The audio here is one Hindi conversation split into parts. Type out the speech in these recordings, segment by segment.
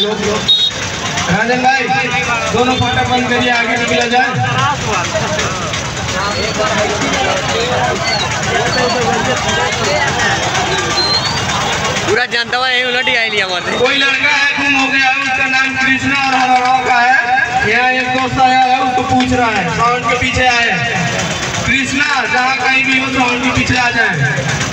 लोग राजन भाई दोनों फाटक बंद करिए आगे निकला जाए। पूरा जनता है उलट ही आई लिया हमारे कोई लड़का है गुम हो गया है उसका नाम कृष्णा और हरराव का है। यहाँ एक दोस्त आया है उसको पूछ रहा है साउंड के पीछे आए। कृष्णा जहाँ कहीं भी हो साउंड के पीछे आ जाए।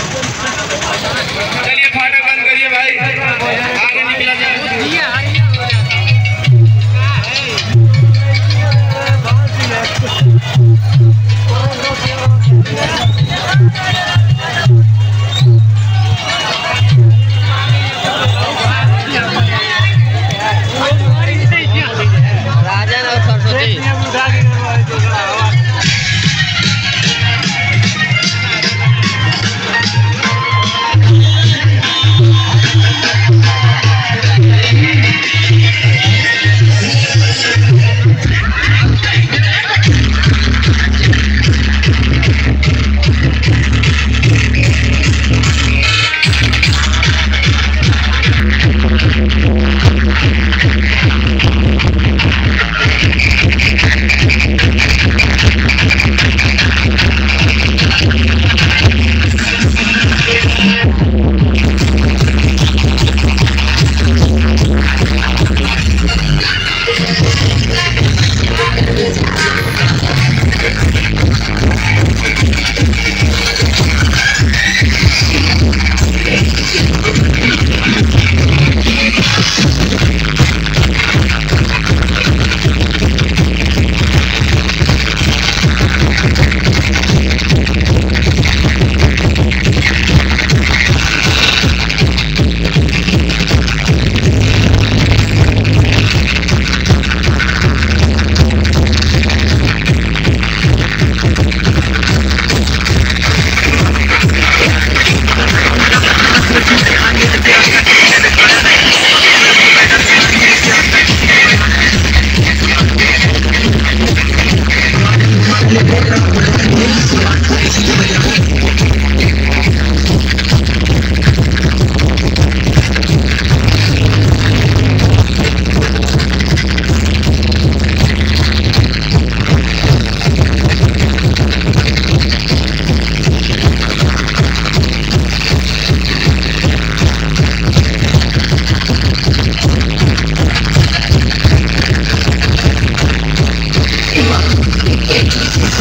Yeah.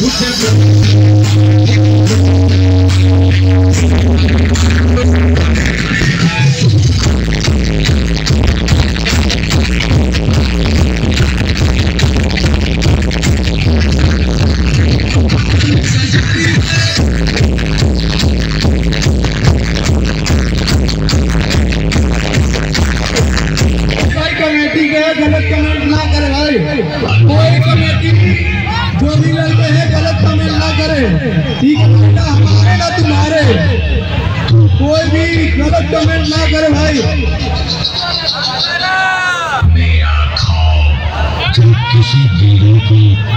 Muchas gracias. किसी